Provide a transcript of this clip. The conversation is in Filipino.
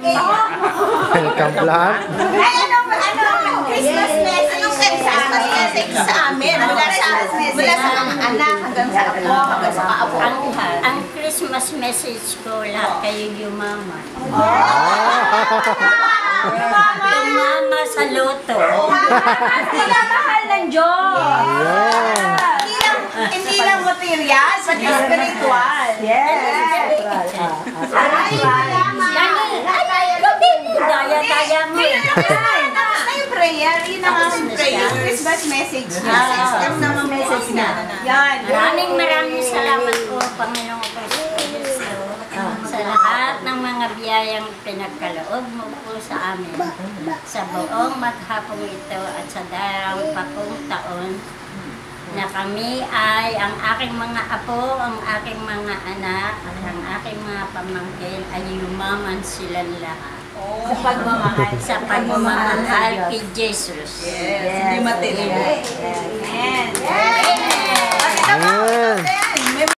Welcome plan. Ay, ano, ano, Christmas message. Anong Christmas message sa amin? Mula sa, mula sa mga anak hanggang sa apo, hanggang sa kaapo. Ang, ang Christmas message ko, lahat kayo yumaman. Tumama sa loto. Pinamahal ng Diyos. Hindi lang, material, pati spiritual. Yes. Ay, salamat. Daya-daya mo. Tapos na yung prayer, yun ang aming prayer, Christmas message niya. Ang namang message niya. Yan. Maraming maraming salamat po, Panginoong Kristo. Sa lahat ng mga biyayang pinagkaloob mo po sa amin. Sa buong maghapong ito at sa darang pakong taon na kami ay ang aking mga apo, ang aking mga anak, at ang aking mga pamangkin ay yumaman silang lahat. Sa pagmamahal. Sa pagmamahal kay Jesus. Yes. Hindi material. Amen.